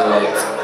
Thank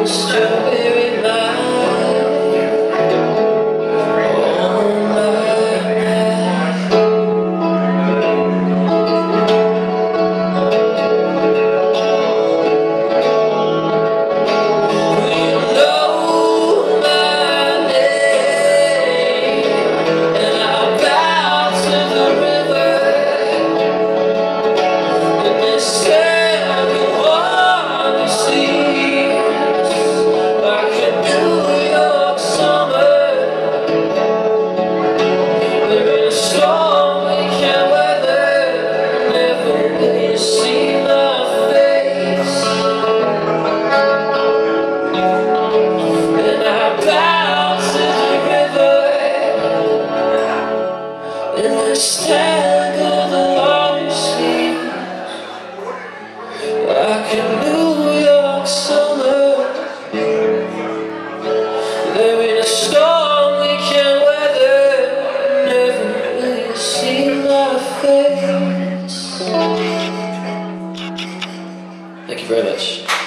you very very much.